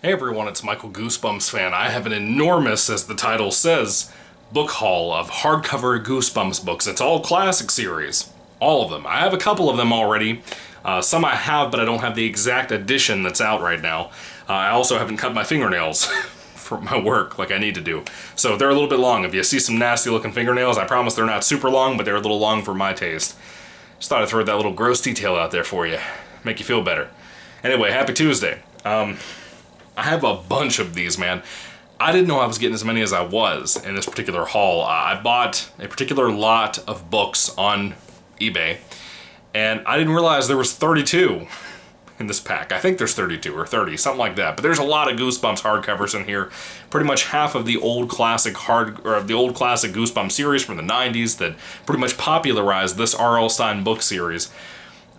Hey everyone, it's Michael Goosebumps fan. I have an enormous, as the title says, book haul of hardcover Goosebumps books. It's all classic series. All of them. I have a couple of them already. Uh, some I have, but I don't have the exact edition that's out right now. Uh, I also haven't cut my fingernails for my work like I need to do. So they're a little bit long. If you see some nasty looking fingernails, I promise they're not super long, but they're a little long for my taste. Just thought I'd throw that little gross detail out there for you. Make you feel better. Anyway, happy Tuesday. Um, I have a bunch of these, man. I didn't know I was getting as many as I was in this particular haul. I bought a particular lot of books on eBay, and I didn't realize there was 32 in this pack. I think there's 32 or 30, something like that. But there's a lot of Goosebumps hardcovers in here. Pretty much half of the old classic hard or the old classic Goosebumps series from the 90s that pretty much popularized this R.L. Stine book series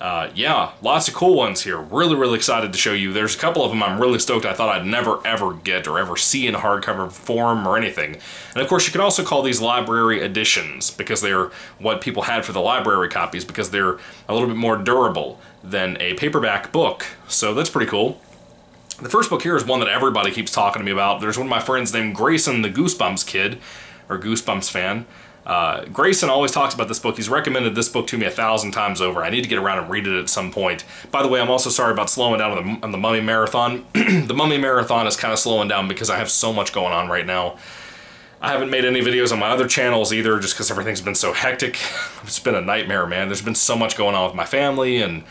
uh, yeah, lots of cool ones here. Really, really excited to show you. There's a couple of them I'm really stoked I thought I'd never ever get or ever see in hardcover form or anything. And of course, you can also call these library editions because they're what people had for the library copies because they're a little bit more durable than a paperback book. So that's pretty cool. The first book here is one that everybody keeps talking to me about. There's one of my friends named Grayson the Goosebumps Kid, or Goosebumps fan. Uh, Grayson always talks about this book. He's recommended this book to me a thousand times over. I need to get around and read it at some point. By the way, I'm also sorry about slowing down on the, on the Mummy Marathon. the Mummy Marathon is kind of slowing down because I have so much going on right now. I haven't made any videos on my other channels either just because everything's been so hectic. It's been a nightmare, man. There's been so much going on with my family and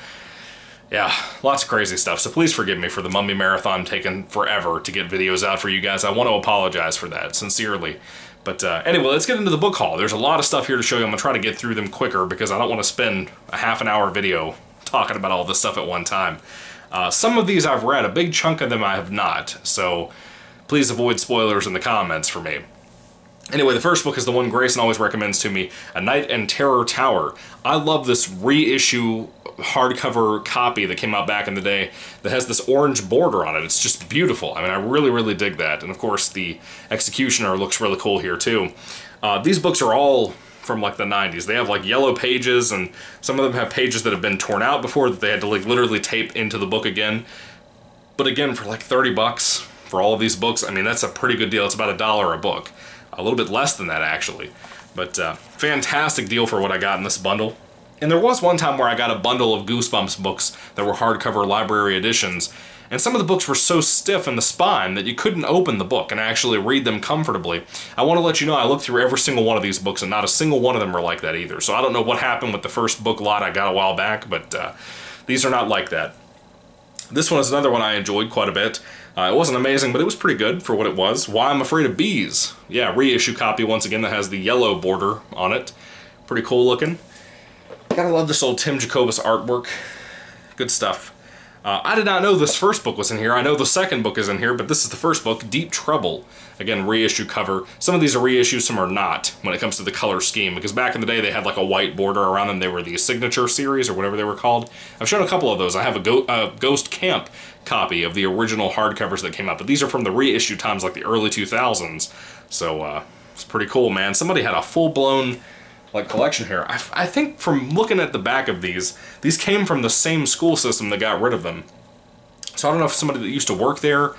yeah, lots of crazy stuff. So please forgive me for the Mummy Marathon taking forever to get videos out for you guys. I want to apologize for that, sincerely. But uh, anyway, let's get into the book haul. There's a lot of stuff here to show you. I'm going to try to get through them quicker because I don't want to spend a half an hour video talking about all this stuff at one time. Uh, some of these I've read, a big chunk of them I have not, so please avoid spoilers in the comments for me. Anyway, the first book is the one Grayson always recommends to me, A Night in Terror Tower. I love this reissue hardcover copy that came out back in the day that has this orange border on it. It's just beautiful. I mean, I really, really dig that. And of course, the Executioner looks really cool here too. Uh, these books are all from like the 90s. They have like yellow pages and some of them have pages that have been torn out before that they had to like literally tape into the book again. But again, for like 30 bucks for all of these books, I mean, that's a pretty good deal. It's about a dollar a book. A little bit less than that actually. But uh, fantastic deal for what I got in this bundle. And there was one time where I got a bundle of Goosebumps books that were hardcover library editions, and some of the books were so stiff in the spine that you couldn't open the book and actually read them comfortably. I want to let you know I looked through every single one of these books and not a single one of them are like that either. So I don't know what happened with the first book lot I got a while back, but uh, these are not like that. This one is another one I enjoyed quite a bit. Uh, it wasn't amazing, but it was pretty good for what it was. Why I'm Afraid of Bees. Yeah, reissue copy once again that has the yellow border on it. Pretty cool looking. Gotta love this old Tim Jacobus artwork. Good stuff. Uh, I did not know this first book was in here. I know the second book is in here, but this is the first book, Deep Trouble. Again, reissue cover. Some of these are reissues, some are not when it comes to the color scheme, because back in the day they had like a white border around them. They were the Signature series or whatever they were called. I've shown a couple of those. I have a Go uh, Ghost Camp copy of the original hardcovers that came out, but these are from the reissue times like the early 2000s. So uh, it's pretty cool, man. Somebody had a full-blown like collection here. I, I think from looking at the back of these, these came from the same school system that got rid of them. So I don't know if somebody that used to work there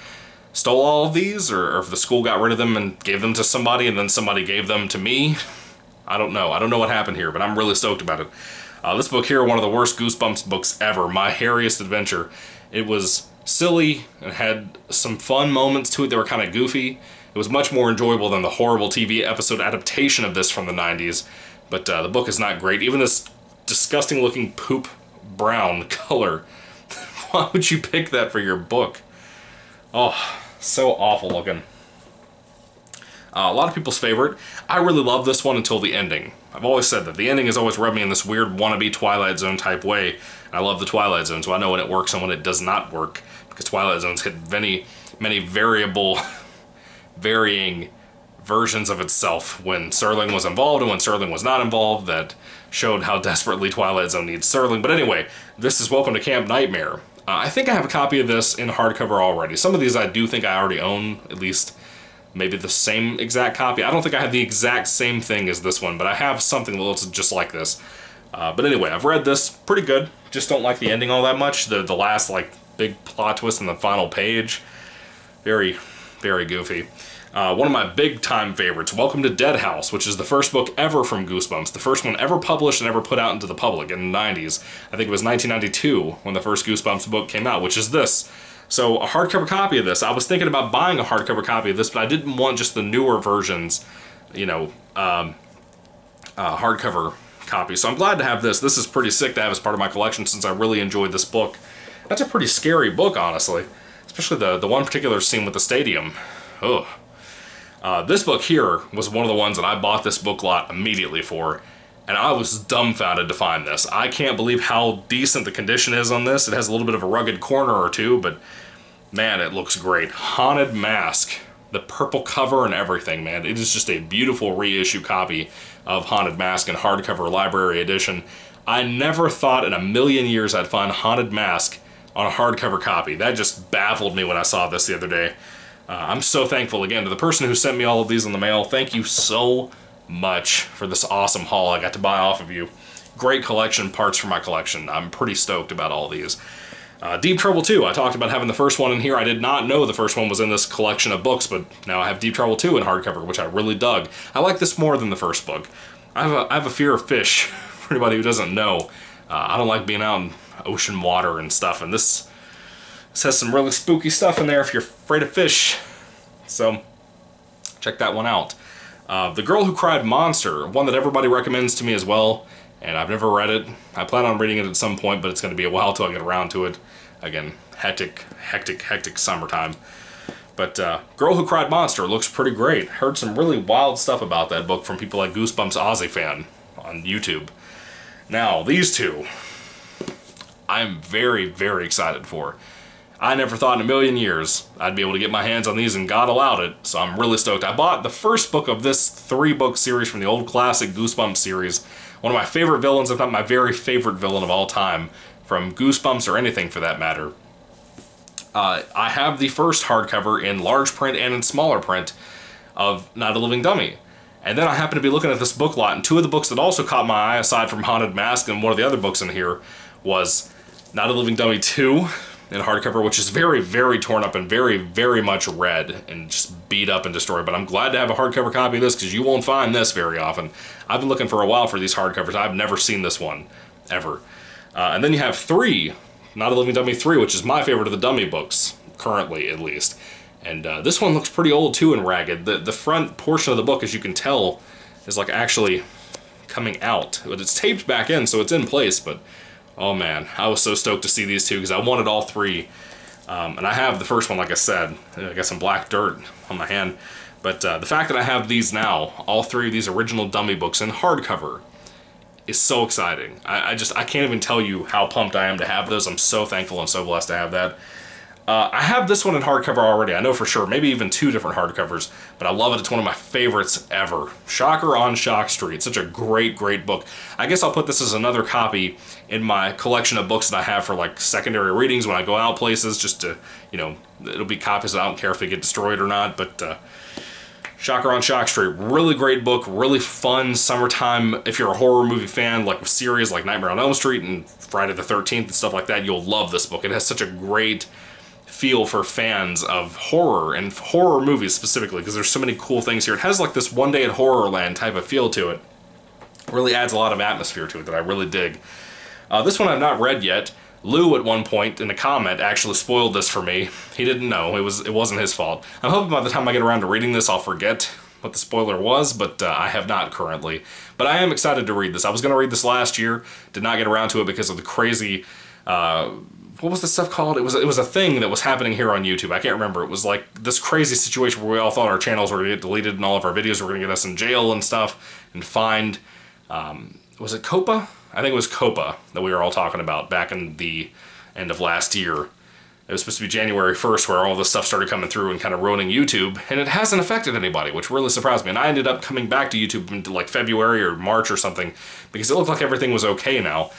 stole all of these, or, or if the school got rid of them and gave them to somebody, and then somebody gave them to me. I don't know. I don't know what happened here, but I'm really stoked about it. Uh, this book here, one of the worst Goosebumps books ever, My Hairiest Adventure. It was silly and had some fun moments to it that were kind of goofy. It was much more enjoyable than the horrible TV episode adaptation of this from the 90s. But uh, the book is not great. Even this disgusting looking poop brown color. Why would you pick that for your book? Oh, so awful looking. Uh, a lot of people's favorite. I really love this one until the ending. I've always said that. The ending has always rubbed me in this weird wannabe Twilight Zone type way. I love the Twilight Zone, so I know when it works and when it does not work. Because Twilight Zones hit many, many variable, varying versions of itself when Serling was involved and when Serling was not involved that showed how desperately Twilight Zone needs Serling. But anyway, this is Welcome to Camp Nightmare. Uh, I think I have a copy of this in hardcover already. Some of these I do think I already own, at least maybe the same exact copy. I don't think I have the exact same thing as this one, but I have something that looks just like this. Uh, but anyway, I've read this, pretty good. Just don't like the ending all that much. The, the last, like, big plot twist in the final page. Very, very goofy. Uh, one of my big time favorites, Welcome to Dead House, which is the first book ever from Goosebumps, the first one ever published and ever put out into the public in the 90s. I think it was 1992 when the first Goosebumps book came out, which is this. So, a hardcover copy of this. I was thinking about buying a hardcover copy of this, but I didn't want just the newer versions, you know, um, uh, hardcover copy. So, I'm glad to have this. This is pretty sick to have as part of my collection since I really enjoyed this book. That's a pretty scary book, honestly. Especially the, the one particular scene with the stadium. Ugh. Uh, this book here was one of the ones that I bought this book lot immediately for, and I was dumbfounded to find this. I can't believe how decent the condition is on this. It has a little bit of a rugged corner or two, but man, it looks great. Haunted Mask, the purple cover and everything, man. It is just a beautiful reissue copy of Haunted Mask in hardcover library edition. I never thought in a million years I'd find Haunted Mask on a hardcover copy. That just baffled me when I saw this the other day. Uh, I'm so thankful again to the person who sent me all of these in the mail. Thank you so much for this awesome haul I got to buy off of you. Great collection parts for my collection. I'm pretty stoked about all these. Uh, Deep Trouble 2, I talked about having the first one in here. I did not know the first one was in this collection of books, but now I have Deep Trouble 2 in hardcover, which I really dug. I like this more than the first book. I have a, I have a fear of fish, for anybody who doesn't know. Uh, I don't like being out in ocean water and stuff, and this this has some really spooky stuff in there if you're afraid of fish. So, check that one out. Uh, the Girl Who Cried Monster, one that everybody recommends to me as well, and I've never read it. I plan on reading it at some point, but it's going to be a while till I get around to it. Again, hectic, hectic, hectic summertime. But uh, Girl Who Cried Monster looks pretty great. Heard some really wild stuff about that book from people like Goosebumps Ozzy fan on YouTube. Now, these two, I'm very, very excited for. I never thought in a million years I'd be able to get my hands on these, and God allowed it, so I'm really stoked. I bought the first book of this three-book series from the old classic Goosebumps series. One of my favorite villains, if not my very favorite villain of all time, from Goosebumps or anything for that matter. Uh, I have the first hardcover in large print and in smaller print of Not a Living Dummy. And then I happened to be looking at this book lot, and two of the books that also caught my eye, aside from Haunted Mask and one of the other books in here, was Not a Living Dummy 2 in hardcover, which is very, very torn up and very, very much red and just beat up and destroyed. But I'm glad to have a hardcover copy of this because you won't find this very often. I've been looking for a while for these hardcovers. I've never seen this one, ever. Uh, and then you have three, Not a Living Dummy 3, which is my favorite of the dummy books, currently at least. And uh, this one looks pretty old too and ragged. The, the front portion of the book, as you can tell, is like actually coming out. But it's taped back in, so it's in place, but Oh man, I was so stoked to see these two because I wanted all three. Um, and I have the first one, like I said. I got some black dirt on my hand. But uh, the fact that I have these now, all three of these original dummy books in hardcover, is so exciting. I, I just, I can't even tell you how pumped I am to have those. I'm so thankful and so blessed to have that. Uh, I have this one in hardcover already, I know for sure, maybe even two different hardcovers, but I love it. It's one of my favorites ever. Shocker on Shock Street. Such a great, great book. I guess I'll put this as another copy in my collection of books that I have for like secondary readings when I go out places, just to, you know, it'll be copies that I don't care if they get destroyed or not, but uh, Shocker on Shock Street, really great book, really fun summertime. If you're a horror movie fan, like series like Nightmare on Elm Street and Friday the 13th and stuff like that, you'll love this book. It has such a great feel for fans of horror and horror movies specifically because there's so many cool things here. It has like this one day at Horrorland type of feel to it. Really adds a lot of atmosphere to it that I really dig. Uh, this one I've not read yet. Lou at one point in a comment actually spoiled this for me. He didn't know. It was it wasn't his fault. I'm hoping by the time I get around to reading this I'll forget what the spoiler was, but uh, I have not currently. But I am excited to read this. I was going to read this last year, did not get around to it because of the crazy uh, what was the stuff called? It was it was a thing that was happening here on YouTube. I can't remember. It was like this crazy situation where we all thought our channels were going to get deleted and all of our videos were going to get us in jail and stuff and fined. Um, was it COPPA? I think it was COPPA that we were all talking about back in the end of last year. It was supposed to be January 1st where all this stuff started coming through and kind of ruining YouTube, and it hasn't affected anybody, which really surprised me. And I ended up coming back to YouTube in like February or March or something because it looked like everything was okay now.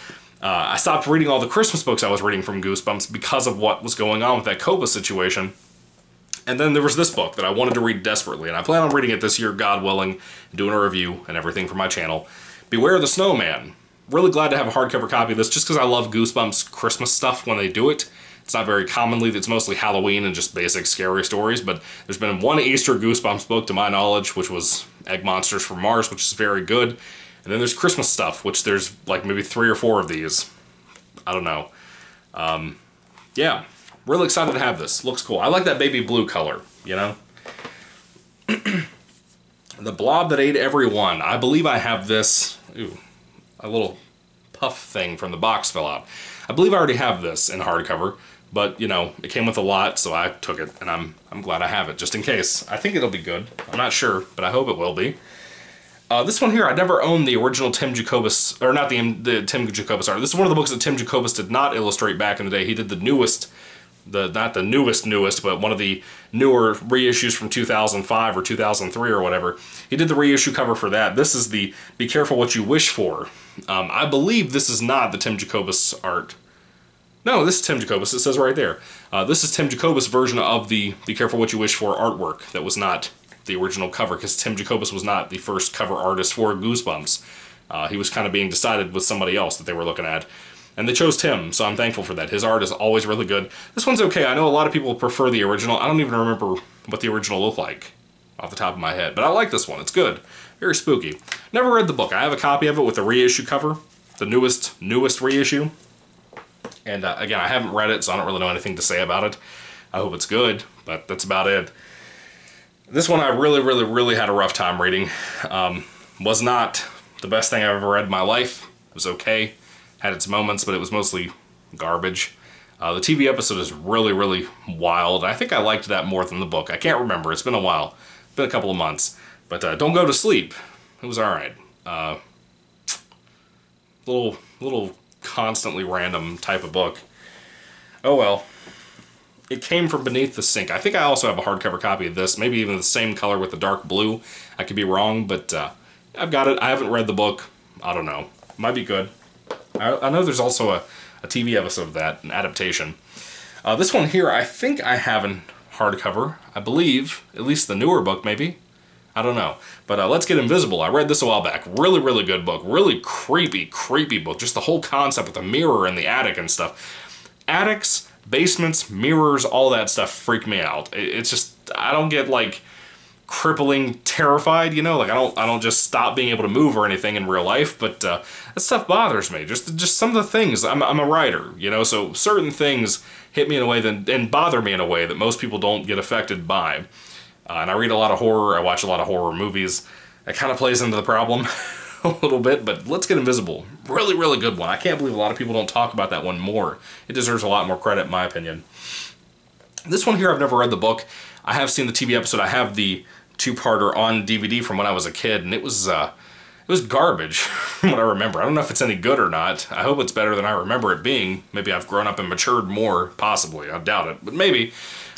Uh, I stopped reading all the Christmas books I was reading from Goosebumps because of what was going on with that COPPA situation. And then there was this book that I wanted to read desperately, and I plan on reading it this year, God willing, doing a review and everything for my channel. Beware the Snowman. Really glad to have a hardcover copy of this just because I love Goosebumps Christmas stuff when they do it. It's not very commonly, it's mostly Halloween and just basic scary stories, but there's been one Easter Goosebumps book to my knowledge, which was Egg Monsters from Mars, which is very good. And then there's Christmas stuff, which there's like maybe three or four of these. I don't know. Um, yeah, really excited to have this. Looks cool. I like that baby blue color, you know? the Blob That Ate Everyone. I believe I have this. Ooh, a little puff thing from the box fell out. I believe I already have this in hardcover, but you know, it came with a lot, so I took it, and I'm I'm glad I have it, just in case. I think it'll be good. I'm not sure, but I hope it will be. Uh, this one here, I never owned the original Tim Jacobus, or not the, the Tim Jacobus art. This is one of the books that Tim Jacobus did not illustrate back in the day. He did the newest, the not the newest newest, but one of the newer reissues from 2005 or 2003 or whatever. He did the reissue cover for that. This is the Be Careful What You Wish For. Um, I believe this is not the Tim Jacobus art. No, this is Tim Jacobus. It says right there. Uh, this is Tim Jacobus' version of the Be Careful What You Wish For artwork that was not the original cover because Tim Jacobus was not the first cover artist for Goosebumps. Uh, he was kind of being decided with somebody else that they were looking at. And they chose Tim, so I'm thankful for that. His art is always really good. This one's okay. I know a lot of people prefer the original. I don't even remember what the original looked like off the top of my head, but I like this one. It's good. Very spooky. Never read the book. I have a copy of it with the reissue cover, the newest, newest reissue. And uh, again, I haven't read it, so I don't really know anything to say about it. I hope it's good, but that's about it. This one I really, really, really had a rough time reading. Um, was not the best thing I've ever read in my life. It was okay. Had its moments, but it was mostly garbage. Uh, the TV episode is really, really wild. I think I liked that more than the book. I can't remember. It's been a while. It's been a couple of months. But uh, Don't Go to Sleep. It was alright. Uh, little, little constantly random type of book. Oh well it came from beneath the sink. I think I also have a hardcover copy of this, maybe even the same color with the dark blue. I could be wrong, but uh, I've got it. I haven't read the book. I don't know. Might be good. I, I know there's also a, a, TV episode of that, an adaptation. Uh, this one here, I think I have in hardcover. I believe, at least the newer book, maybe. I don't know. But uh, Let's Get Invisible. I read this a while back. Really, really good book. Really creepy, creepy book. Just the whole concept with the mirror and the attic and stuff. Attics basements, mirrors, all that stuff freak me out. It's just I don't get like crippling terrified, you know, like I don't I don't just stop being able to move or anything in real life, but uh, that stuff bothers me. Just just some of the things. I'm I'm a writer, you know, so certain things hit me in a way that and bother me in a way that most people don't get affected by. Uh, and I read a lot of horror. I watch a lot of horror movies. That kind of plays into the problem. a little bit, but Let's Get Invisible. Really, really good one. I can't believe a lot of people don't talk about that one more. It deserves a lot more credit, in my opinion. This one here, I've never read the book. I have seen the TV episode. I have the two-parter on DVD from when I was a kid, and it was uh, it was garbage from what I remember. I don't know if it's any good or not. I hope it's better than I remember it being. Maybe I've grown up and matured more, possibly. I doubt it, but maybe.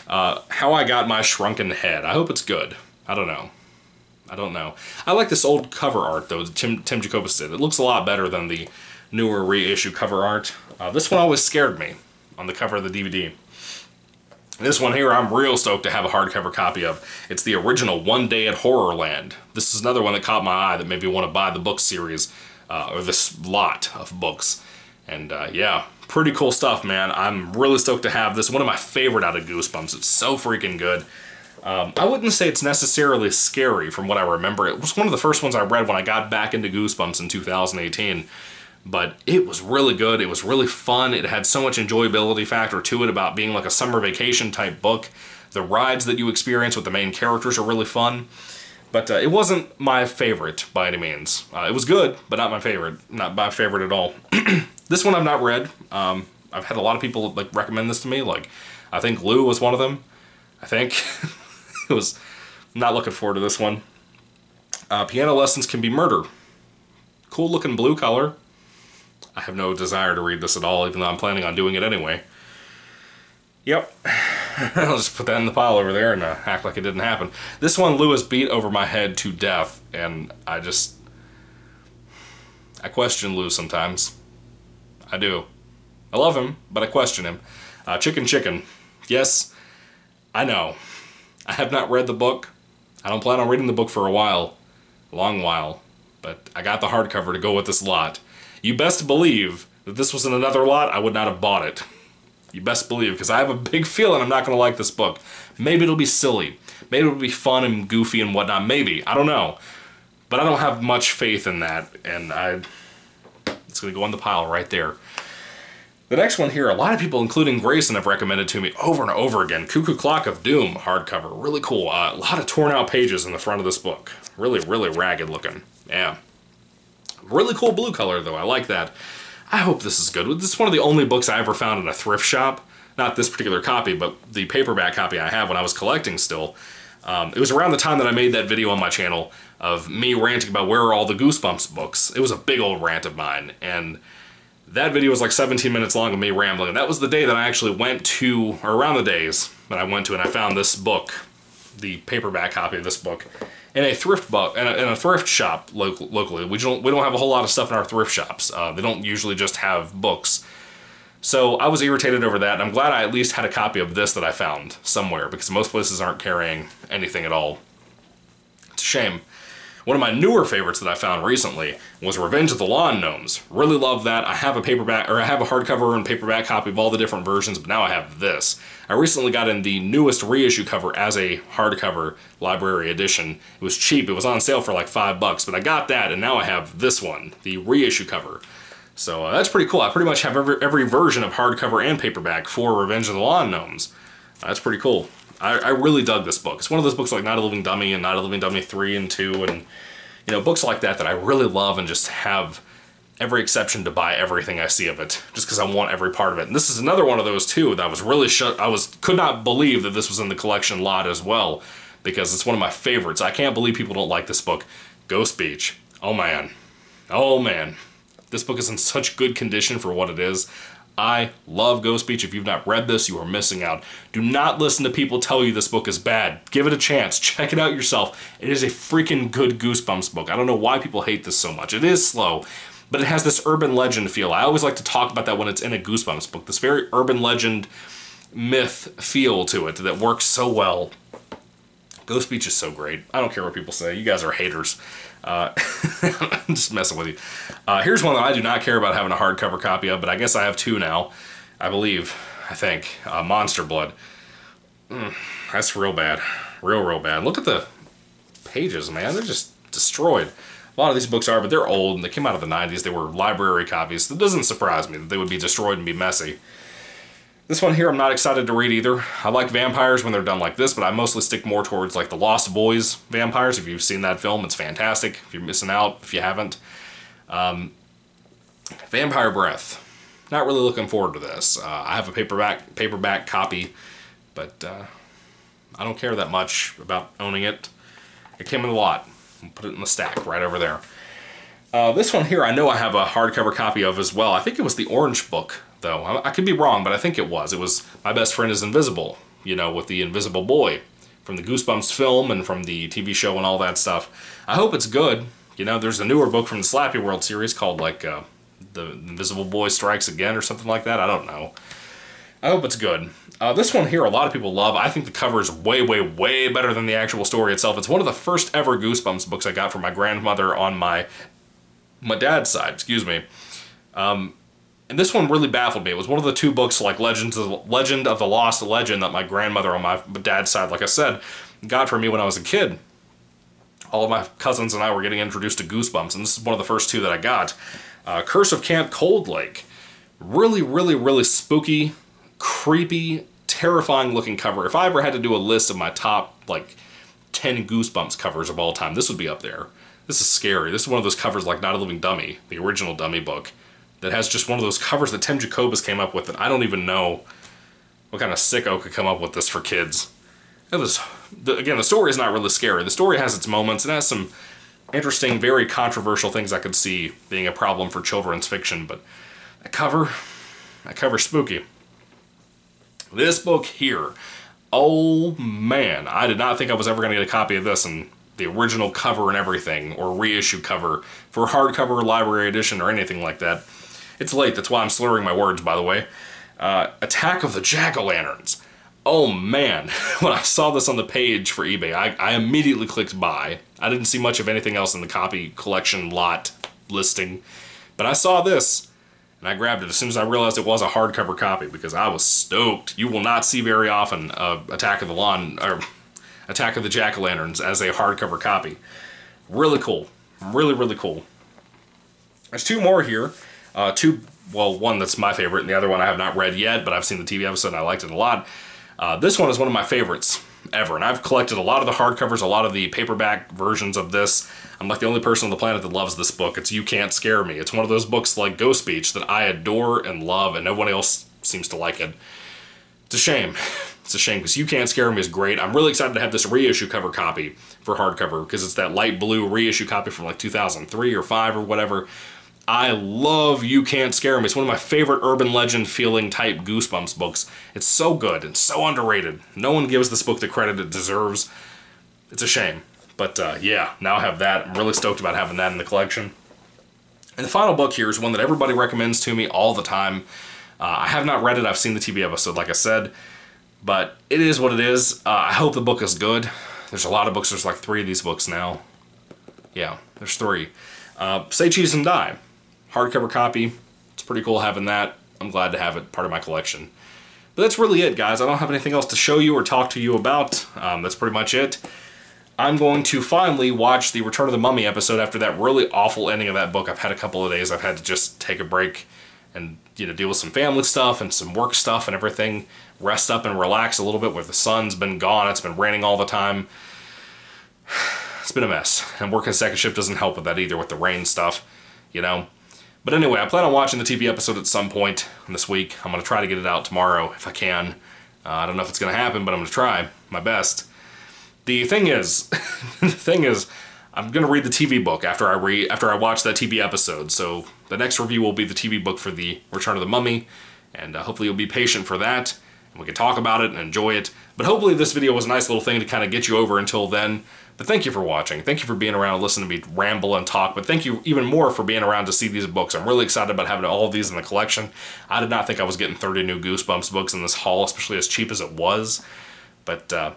Uh, How I Got My Shrunken Head. I hope it's good. I don't know. I don't know. I like this old cover art, though, Tim, Tim Jacobus did. It looks a lot better than the newer reissue cover art. Uh, this one always scared me on the cover of the DVD. This one here I'm real stoked to have a hardcover copy of. It's the original One Day at Horrorland. This is another one that caught my eye that made me want to buy the book series, uh, or this lot of books. And uh, yeah, pretty cool stuff, man. I'm really stoked to have this. One of my favorite out of Goosebumps. It's so freaking good. Um, I wouldn't say it's necessarily scary from what I remember. It was one of the first ones I read when I got back into Goosebumps in 2018. But it was really good. It was really fun. It had so much enjoyability factor to it about being like a summer vacation type book. The rides that you experience with the main characters are really fun. But uh, it wasn't my favorite by any means. Uh, it was good, but not my favorite. Not my favorite at all. this one I've not read. Um, I've had a lot of people like recommend this to me. Like, I think Lou was one of them. I think. was not looking forward to this one. Uh, piano lessons can be murder. Cool looking blue color. I have no desire to read this at all, even though I'm planning on doing it anyway. Yep. I'll just put that in the pile over there and uh, act like it didn't happen. This one Lewis beat over my head to death, and I just... I question Lou sometimes. I do. I love him, but I question him. Uh, chicken Chicken. Yes, I know. I have not read the book. I don't plan on reading the book for a while, a long while, but I got the hardcover to go with this lot. You best believe that this was in another lot, I would not have bought it. You best believe, because I have a big feeling I'm not going to like this book. Maybe it'll be silly. Maybe it'll be fun and goofy and whatnot. Maybe. I don't know. But I don't have much faith in that, and I... It's going to go on the pile right there. The next one here, a lot of people, including Grayson, have recommended to me over and over again. Cuckoo Clock of Doom hardcover. Really cool. Uh, a lot of torn out pages in the front of this book. Really, really ragged looking. Yeah. Really cool blue color, though. I like that. I hope this is good. This is one of the only books I ever found in a thrift shop. Not this particular copy, but the paperback copy I have when I was collecting still. Um, it was around the time that I made that video on my channel of me ranting about where are all the Goosebumps books. It was a big old rant of mine, and that video was like 17 minutes long of me rambling. That was the day that I actually went to, or around the days that I went to, and I found this book, the paperback copy of this book, in a thrift book in a, in a thrift shop lo locally. We don't we don't have a whole lot of stuff in our thrift shops. Uh, they don't usually just have books. So I was irritated over that, I'm glad I at least had a copy of this that I found somewhere because most places aren't carrying anything at all. It's a shame. One of my newer favorites that I found recently was Revenge of the Lawn Gnomes. Really love that. I have a paperback, or I have a hardcover and paperback copy of all the different versions, but now I have this. I recently got in the newest reissue cover as a hardcover library edition. It was cheap. It was on sale for like five bucks, but I got that, and now I have this one, the reissue cover. So uh, that's pretty cool. I pretty much have every, every version of hardcover and paperback for Revenge of the Lawn Gnomes. That's pretty cool. I, I really dug this book. It's one of those books like Not a Living Dummy and Not a Living Dummy 3 and 2 and, you know, books like that that I really love and just have every exception to buy everything I see of it just because I want every part of it. And this is another one of those too that I was really shut. I was could not believe that this was in the collection lot as well because it's one of my favorites. I can't believe people don't like this book. Ghost Beach. Oh man. Oh man. This book is in such good condition for what it is. I love Ghost Beach. If you've not read this, you are missing out. Do not listen to people tell you this book is bad. Give it a chance. Check it out yourself. It is a freaking good Goosebumps book. I don't know why people hate this so much. It is slow, but it has this urban legend feel. I always like to talk about that when it's in a Goosebumps book. This very urban legend myth feel to it that works so well. Ghost Beach is so great. I don't care what people say. You guys are haters. Uh, I'm just messing with you. Uh, here's one that I do not care about having a hardcover copy of, but I guess I have two now. I believe, I think. Uh, Monster Blood. Mm, that's real bad. Real, real bad. Look at the pages, man. They're just destroyed. A lot of these books are, but they're old, and they came out of the 90s. They were library copies. It doesn't surprise me that they would be destroyed and be messy. This one here I'm not excited to read either. I like vampires when they're done like this, but I mostly stick more towards like the Lost Boys vampires. If you've seen that film, it's fantastic. If you're missing out, if you haven't. Um, Vampire Breath. Not really looking forward to this. Uh, I have a paperback paperback copy, but uh, I don't care that much about owning it. It came in a lot. Put it in the stack right over there. Uh, this one here I know I have a hardcover copy of as well. I think it was the Orange Book though. I, I could be wrong, but I think it was. It was My Best Friend is Invisible, you know, with the Invisible Boy from the Goosebumps film and from the TV show and all that stuff. I hope it's good. You know, there's a newer book from the Slappy World series called, like, uh, The Invisible Boy Strikes Again or something like that. I don't know. I hope it's good. Uh, this one here, a lot of people love. I think the cover is way, way, way better than the actual story itself. It's one of the first ever Goosebumps books I got from my grandmother on my my dad's side, excuse me. Um, and this one really baffled me. It was one of the two books like Legends of, Legend of the Lost Legend that my grandmother on my dad's side, like I said, got for me when I was a kid. All of my cousins and I were getting introduced to Goosebumps, and this is one of the first two that I got. Uh, Curse of Camp Cold Lake. Really, really, really spooky, creepy, terrifying looking cover. If I ever had to do a list of my top, like, 10 Goosebumps covers of all time, this would be up there. This is scary. This is one of those covers like Not a Living Dummy, the original Dummy book that has just one of those covers that Tim Jacobus came up with, and I don't even know what kind of sicko could come up with this for kids. It was, the, again, the story is not really scary. The story has its moments. It has some interesting, very controversial things I could see being a problem for children's fiction, but that cover, that cover spooky. This book here, oh man, I did not think I was ever going to get a copy of this, and the original cover and everything, or reissue cover for hardcover library edition or anything like that. It's late, that's why I'm slurring my words, by the way. Uh, Attack of the Jack-O-Lanterns. Oh man, when I saw this on the page for eBay, I, I immediately clicked buy. I didn't see much of anything else in the copy collection lot listing, but I saw this, And I grabbed it as soon as I realized it was a hardcover copy because I was stoked. You will not see very often uh, Attack of the Lawn or Attack of the Jack O' Lanterns as a hardcover copy. Really cool. Really, really cool. There's two more here. Uh, two, well, one that's my favorite, and the other one I have not read yet, but I've seen the TV episode and I liked it a lot. Uh, this one is one of my favorites ever, and I've collected a lot of the hardcovers, a lot of the paperback versions of this. I'm like the only person on the planet that loves this book. It's You Can't Scare Me. It's one of those books like Ghost Beach that I adore and love, and nobody else seems to like it. It's a shame. It's a shame because You Can't Scare Me is great. I'm really excited to have this reissue cover copy for hardcover because it's that light blue reissue copy from like 2003 or 5 or whatever. I love You Can't Scare Me. It's one of my favorite urban legend feeling type Goosebumps books. It's so good and so underrated. No one gives this book the credit it deserves. It's a shame. But uh, yeah, now I have that. I'm really stoked about having that in the collection. And the final book here is one that everybody recommends to me all the time. Uh, I have not read it. I've seen the TV episode, like I said. But it is what it is. Uh, I hope the book is good. There's a lot of books. There's like three of these books now. Yeah, there's three. Uh, Say Cheese and Die. Hardcover copy. It's pretty cool having that. I'm glad to have it part of my collection. But that's really it, guys. I don't have anything else to show you or talk to you about. Um, that's pretty much it. I'm going to finally watch the Return of the Mummy episode after that really awful ending of that book. I've had a couple of days. I've had to just take a break and you know deal with some family stuff and some work stuff and everything rest up and relax a little bit where the sun's been gone it's been raining all the time it's been a mess and working second shift doesn't help with that either with the rain stuff you know but anyway i plan on watching the tv episode at some point this week. I'm going to try to get it out tomorrow if i can. Uh, i don't know if it's going to happen but i'm going to try my best. The thing is the thing is I'm gonna read the TV book after I read after I watch that TV episode. So the next review will be the TV book for the Return of the Mummy, and uh, hopefully you'll be patient for that, and we can talk about it and enjoy it. But hopefully this video was a nice little thing to kind of get you over until then. But thank you for watching. Thank you for being around listening to me ramble and talk. But thank you even more for being around to see these books. I'm really excited about having all of these in the collection. I did not think I was getting 30 new Goosebumps books in this haul, especially as cheap as it was. But uh,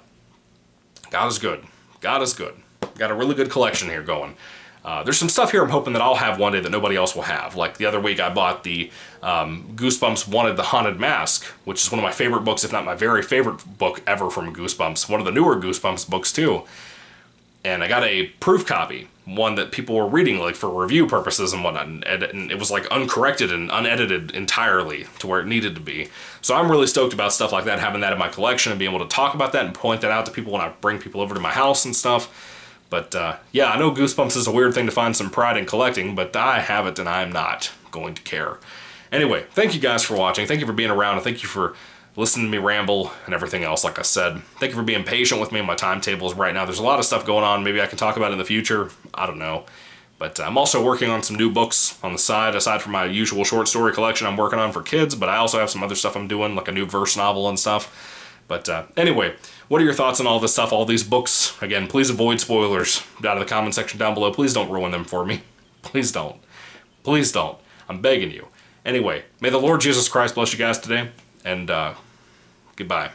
God is good. God is good. Got a really good collection here going. Uh, there's some stuff here I'm hoping that I'll have one day that nobody else will have. Like the other week I bought the um, Goosebumps Wanted the Haunted Mask, which is one of my favorite books, if not my very favorite book ever from Goosebumps. One of the newer Goosebumps books too. And I got a proof copy, one that people were reading like for review purposes and whatnot. And, and it was like uncorrected and unedited entirely to where it needed to be. So I'm really stoked about stuff like that, having that in my collection and being able to talk about that and point that out to people when I bring people over to my house and stuff. But uh, yeah, I know Goosebumps is a weird thing to find some pride in collecting, but I have it and I'm not going to care. Anyway, thank you guys for watching. Thank you for being around and thank you for listening to me ramble and everything else, like I said. Thank you for being patient with me and my timetables right now. There's a lot of stuff going on. Maybe I can talk about in the future. I don't know. But uh, I'm also working on some new books on the side, aside from my usual short story collection I'm working on for kids, but I also have some other stuff I'm doing, like a new verse novel and stuff. But uh, anyway, what are your thoughts on all this stuff, all these books? Again, please avoid spoilers down in the comment section down below. Please don't ruin them for me. Please don't. Please don't. I'm begging you. Anyway, may the Lord Jesus Christ bless you guys today, and uh, goodbye.